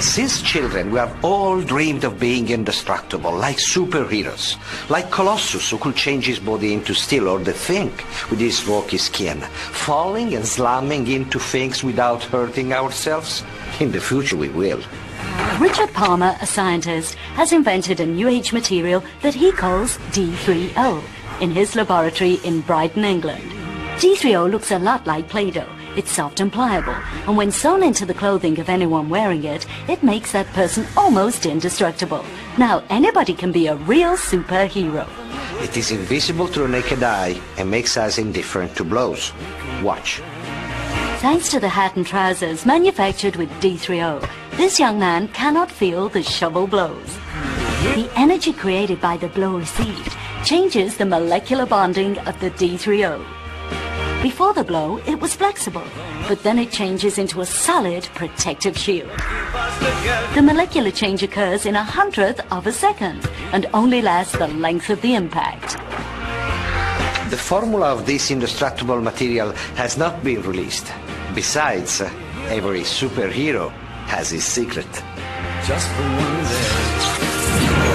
Since children, we have all dreamed of being indestructible, like superheroes. Like Colossus, who could change his body into steel, or the Thing with his rocky skin, falling and slamming into things without hurting ourselves. In the future, we will. Richard Palmer, a scientist, has invented a new age material that he calls D3O in his laboratory in Brighton, England. D3O looks a lot like Play-Doh. It's soft and pliable, and when sewn into the clothing of anyone wearing it, it makes that person almost indestructible. Now anybody can be a real superhero. It is invisible to the naked eye and makes us indifferent to blows. Watch. Thanks to the hat and trousers manufactured with D3O, this young man cannot feel the shovel blows. The energy created by the blow received changes the molecular bonding of the D3O. Before the blow, it was flexible, but then it changes into a solid protective shield. The molecular change occurs in a hundredth of a second and only lasts the length of the impact. The formula of this indestructible material has not been released. Besides, every superhero has his secret. Just for one day. What you say?